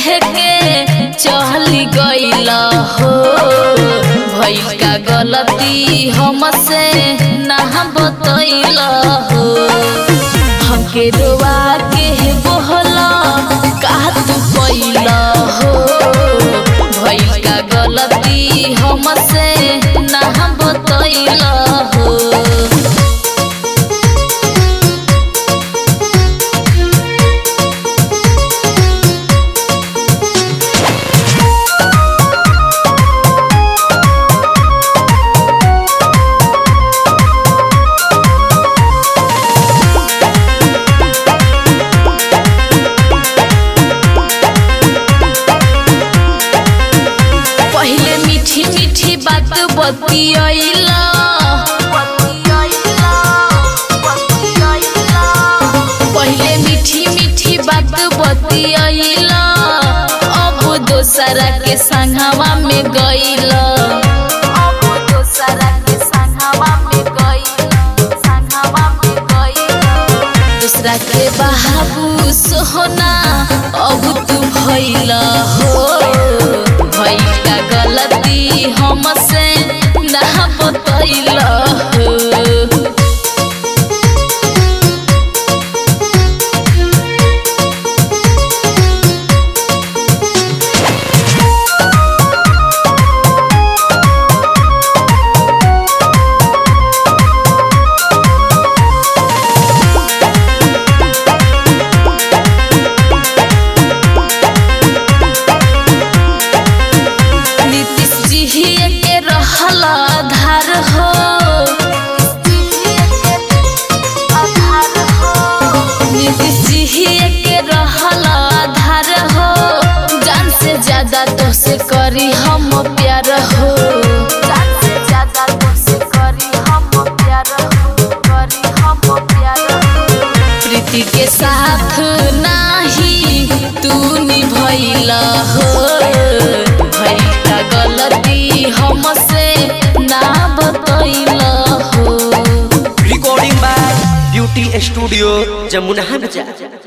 देखे के चल गईल हो। भइल का गलती हमसे ना बतैल हो। हमके दुआ के बोहला का तू पैल हो। भइल का गलती हमसे पहले मीठी मीठी बात बतियैला अब दोसरा के संगवा में गईला अब दोसरा के संगवा में गईला संगवा में गईला दूसरा के बाबू सोहना अब तू भइल। प्रीति के साथ नाही, तू निभैला हो। गलती हमसे ना बतैला हो। Recording by beauty studio Jamuna Bazar